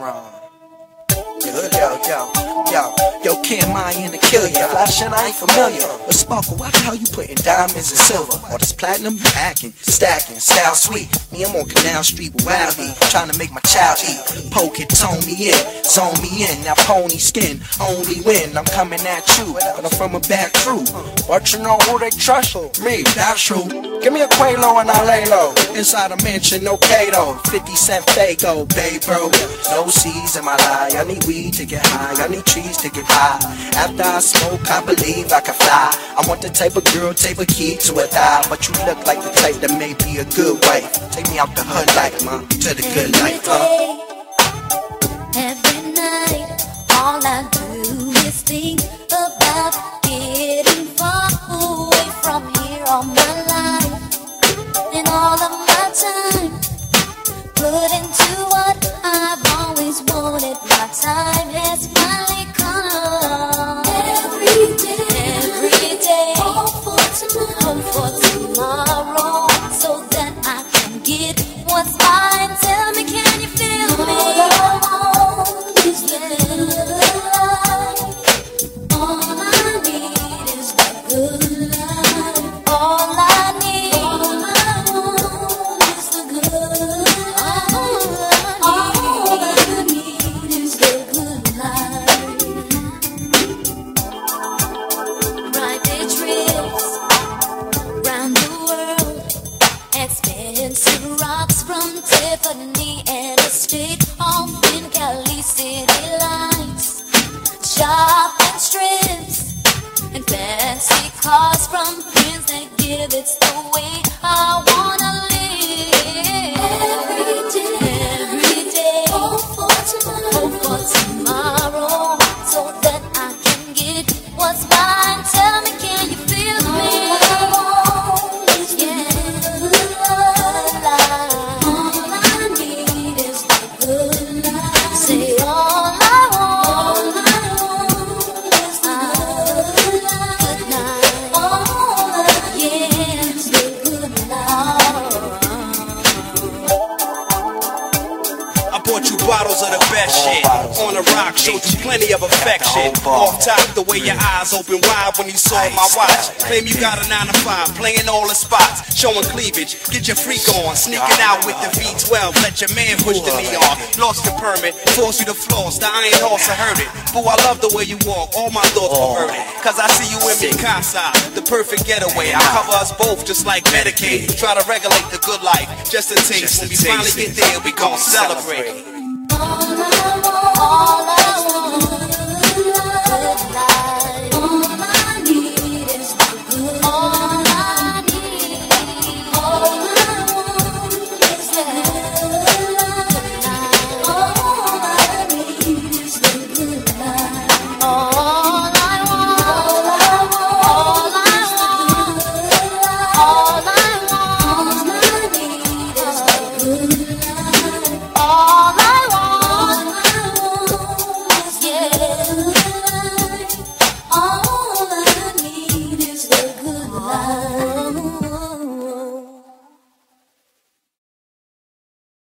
wrong. Yo, yo, yo, yo, yo, Kim, I in the kill ya. Flashing, I ain't familiar. But Sparkle, why the hell you putting diamonds and silver? All this platinum, hacking, stacking, style sweet. Me, I'm on Canal Street with Wiley, trying to make my child eat. Poke it, tone me in, zone me in. Now pony skin, only win. I'm coming at you, but I'm from a bad crew. But you know who they trust? Me, that's true. Give me a Quelo and I lay low. Inside a mansion, no Kato. 50 cent Fago, babe, bro. No C's in my lie. I need weed to get high. I need trees to get high. After I smoke, I believe I can fly. I want the type of girl, type of key to a thigh. But you look like the type that may be a good wife. Take me out the hood life, man, to the good life, huh? Every night, all I do is think about getting far away from here all my it's the way I bottles of the best shit. On the rock, showed you plenty of affection. Off top, the way your eyes open wide when you saw my watch. Claim you got a 9 to 5, playing all the spots. Showing cleavage, get your freak on. Sneaking out with the V12, let your man push the knee on. Lost the permit, force you to floss. The iron horse, I heard it. Boo, I love the way you walk, all my thoughts perverted. Cause I see you in me, Casa, the perfect getaway. I cover us both just like Medicaid. Try to regulate the good life, just a taste. When we finally get there, we gon' celebrate.